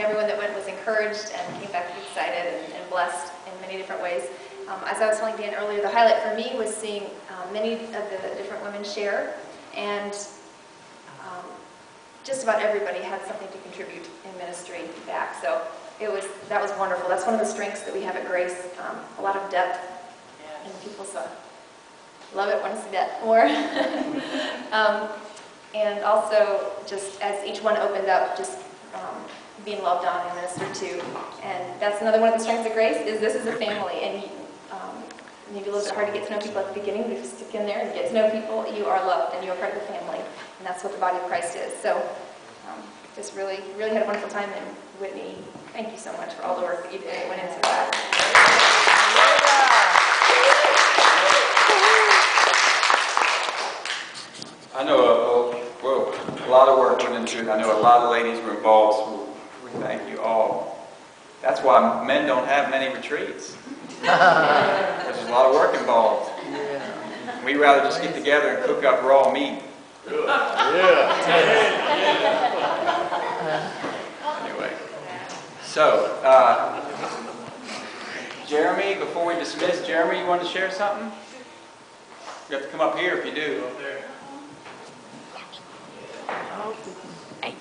everyone that went was encouraged and came back excited and and blessed in many different ways. Um, As I was telling Dan earlier, the highlight for me was seeing uh, many of the different women share, and um, just about everybody had something to contribute in ministry back. So it was, that was wonderful. That's one of the strengths that we have at Grace, um, a lot of depth in people uh, love it, want to see that more. Um, And also, just as each one opened up, just um, being loved on and ministered to. And that's another one of the strengths of Grace, is this is a family, and um, maybe a little bit hard to get to know people at the beginning, but if you stick in there and get to know people, you are loved, and you are part of the family, and that's what the body of Christ is. So, um, just really, really had a wonderful time, and Whitney, thank you so much for all the work that you did, that went into that. I know, whoa, a lot of work went into it. I know a lot of ladies were involved, so we thank you all. That's why men don't have many retreats. There's a lot of work involved. Yeah. We'd rather just get together and cook up raw meat. Yeah. Anyway, so, uh, Jeremy, before we dismiss, Jeremy, you want to share something? You have to come up here if you do. I